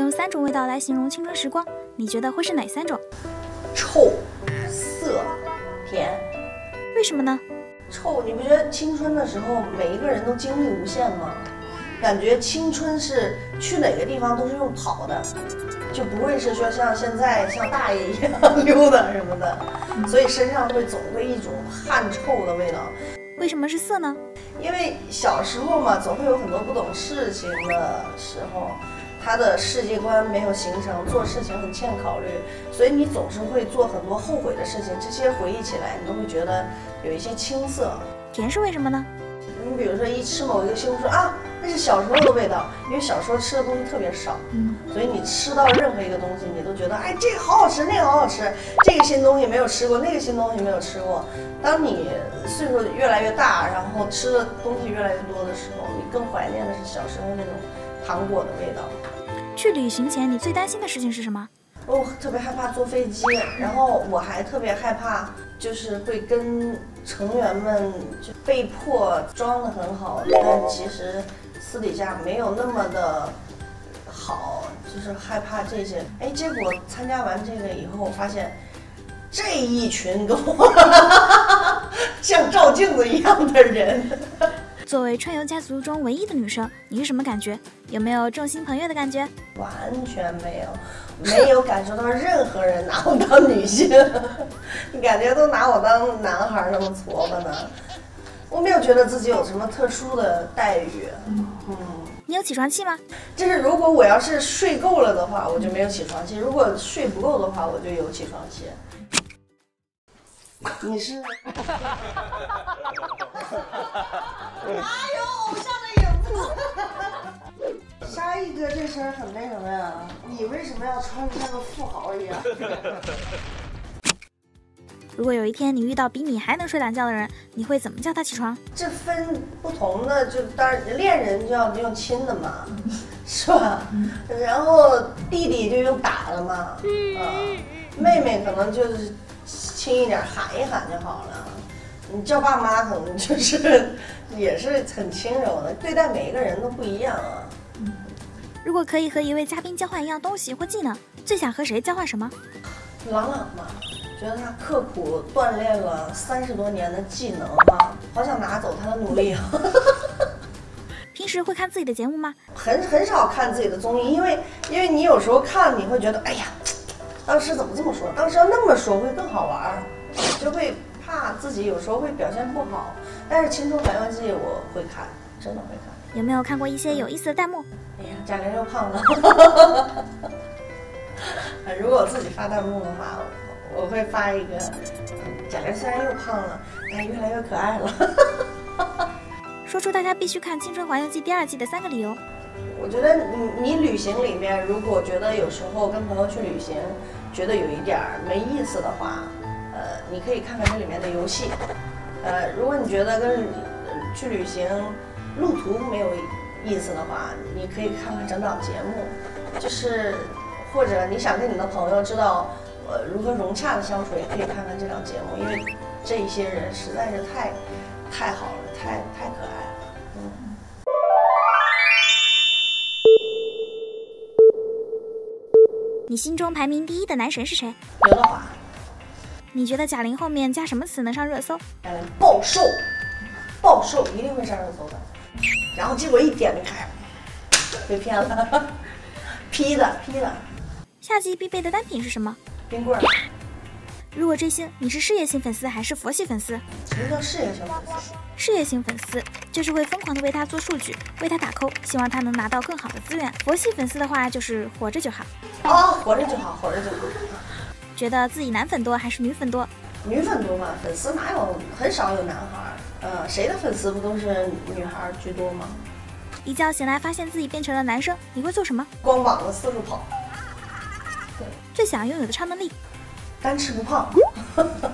果用三种味道来形容青春时光，你觉得会是哪三种？臭、涩、甜。为什么呢？臭，你不觉得青春的时候每一个人都精力无限吗？感觉青春是去哪个地方都是用跑的，就不会是说像现在像大爷一样 溜达什么的，所以身上会总会一种汗臭的味道。为什么是涩呢？因为小时候嘛，总会有很多不懂事情的时候，他的世界观没有形成，做事情很欠考虑，所以你总是会做很多后悔的事情。这些回忆起来，你都会觉得有一些青涩。甜是为什么呢？你比如说一吃某一个西红柿啊，那是小时候的味道，因为小时候吃的东西特别少，嗯，所以你吃到任何一个东西，你都觉得哎这个好好吃，那个好好吃，这个新东西没有吃过，那个新东西没有吃过。当你岁数越来越大，然后吃的东西越来越多的时候，你更怀念的是小时候那种糖果的味道。去旅行前，你最担心的事情是什么？哦特别害怕坐飞机，然后我还特别害怕，就是会跟成员们就被迫装的很好，但其实私底下没有那么的好，就是害怕这些。哎，结果参加完这个以后，我发现这一群跟我 像照镜子一样的人。作为春游家族中唯一的女生，你是什么感觉？有没有众星捧月的感觉？完全没有，没有感受到任何人拿我当女性，你感觉都拿我当男孩那么撮吧呢。我没有觉得自己有什么特殊的待遇。嗯，你有起床气吗？就是如果我要是睡够了的话，我就没有起床气；如果睡不够的话，我就有起床气。你是？哪有偶像的影子？沙溢哥这身很那什么呀？你为什么要穿的像个富豪一样？如果有一天你遇到比你还能睡懒觉的人，你会怎么叫他起床？这分不同的，就当然恋人就要用亲的嘛，是吧？然后弟弟就用打的嘛，嗯，妹妹可能就是轻一点喊一喊就好了。你叫爸妈可能就是 也是很轻柔的，对待每一个人都不一样啊。如果可以和一位嘉宾交换一样东西或技能，最想和谁交换什么？朗朗吧，觉得他刻苦锻炼了三十多年的技能哈，好想拿走他的努力啊。平时会看自己的节目吗？很很少看自己的综艺，因为因为你有时候看你会觉得，哎呀，当时怎么这么说？当时要那么说会更好玩，就会。怕自己有时候会表现不好，但是《青春环游记》我会看，真的会看。有没有看过一些有意思的弹幕？哎呀，贾玲又胖了。如果我自己发弹幕的话，我会发一个：贾玲虽然又胖了，但越来越可爱了。说出大家必须看《青春环游记》第二季的三个理由。我觉得你你旅行里面，如果觉得有时候跟朋友去旅行，觉得有一点没意思的话。呃，你可以看看这里面的游戏。呃，如果你觉得跟去旅行路途没有意思的话，你可以看看整档节目。就是或者你想跟你的朋友知道呃如何融洽的相处，也可以看看这档节目，因为这一些人实在是太太好了，太太可爱了。嗯。你心中排名第一的男神是谁？刘德华。你觉得贾玲后面加什么词能上热搜？贾玲暴瘦，暴瘦一定会上热搜的。然后结果一点开，被骗了批的 批的。夏季必备的单品是什么？冰棍。如果追星，你是事业型粉丝还是佛系粉丝？什么叫事业型粉丝？事业型粉丝就是会疯狂的为他做数据，为他打 call，希望他能拿到更好的资源。佛系粉丝的话就是活着就好。哦，活着就好，活着就好。觉得自己男粉多还是女粉多？女粉多嘛，粉丝哪有很少有男孩？呃，谁的粉丝不都是女孩居多吗？一觉醒来发现自己变成了男生，你会做什么？光膀子四处跑。对，最想拥有的超能力？单吃不胖。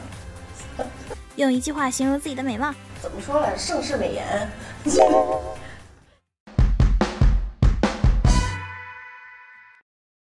用一句话形容自己的美貌？怎么说来？盛世美颜。